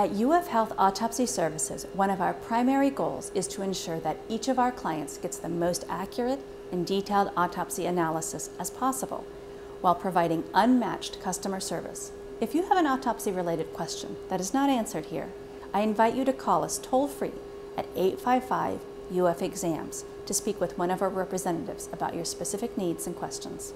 At UF Health Autopsy Services, one of our primary goals is to ensure that each of our clients gets the most accurate and detailed autopsy analysis as possible while providing unmatched customer service. If you have an autopsy related question that is not answered here, I invite you to call us toll free at 855 UF Exams to speak with one of our representatives about your specific needs and questions.